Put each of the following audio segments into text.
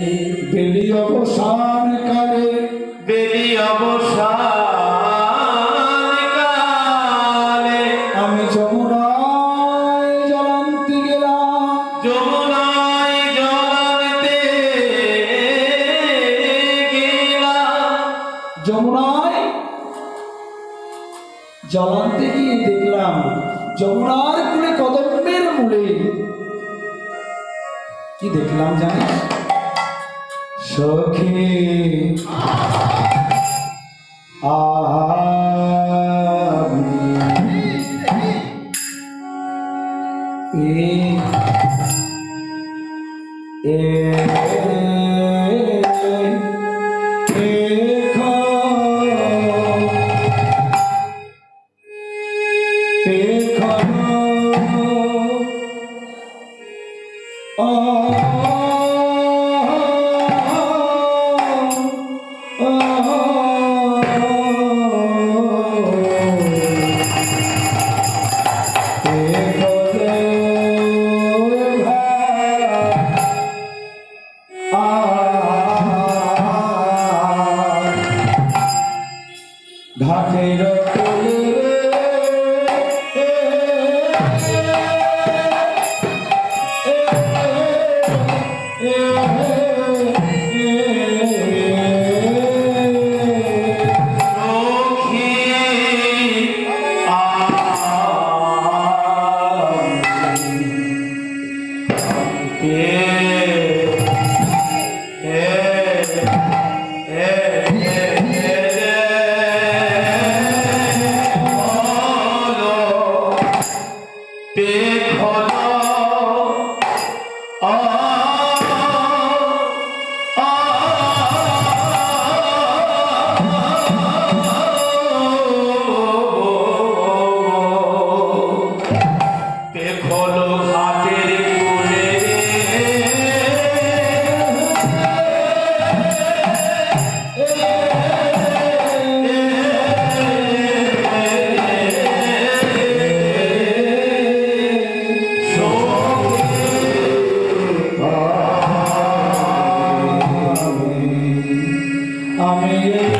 বেলি অবসান কালে। বেলি অবসান কালে। আমি যমুনায় জলান্তি গেলাম। যমুনায় জলান্তে গেলাম। যমুনায় জলান্তে গিয়ে দেখলাম যমুনার কুলে কদম্বের মূলে। কি দেখলাম জানিস? সখী Come. Yeah. Amen.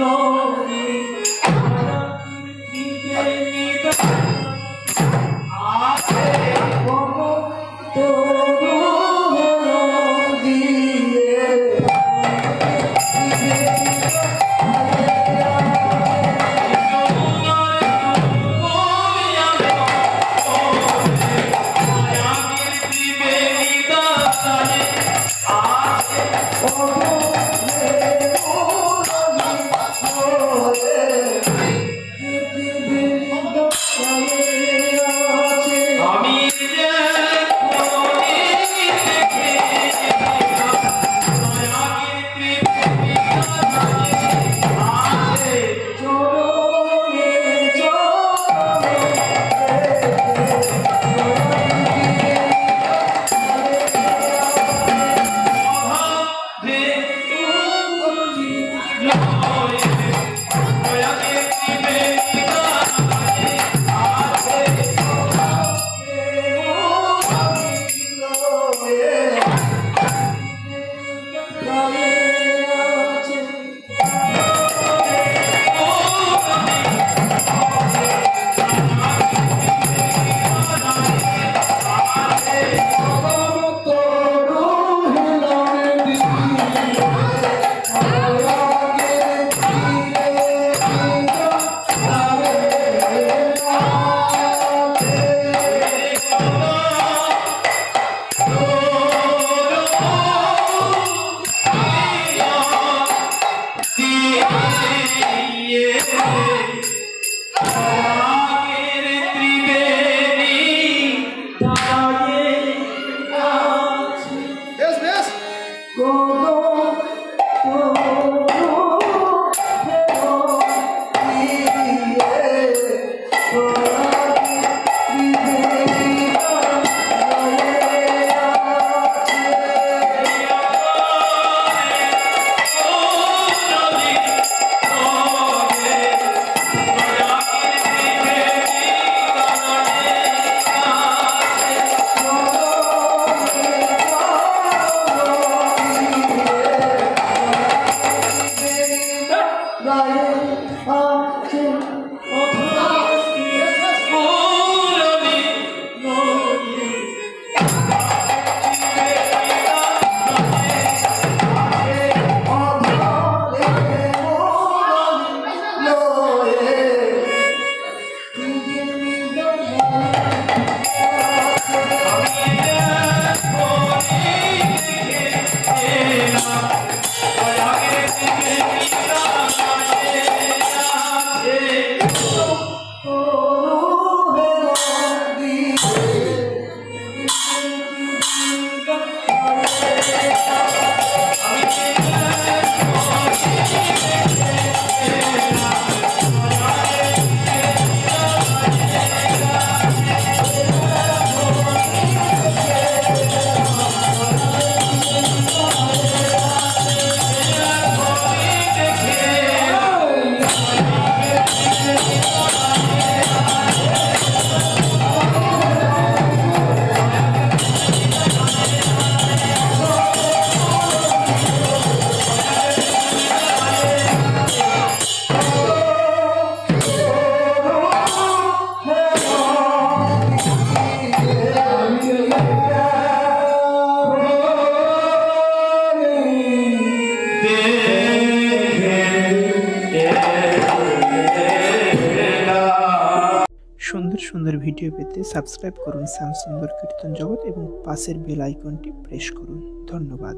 Lord. Yeah. Oh. সুন্দর ভিডিও পেতে সাবস্ক্রাইব করুন শ্যামসুন্দর কীর্তন জগৎ এবং পাশের বেল আইকনটি প্রেস করুন। ধন্যবাদ।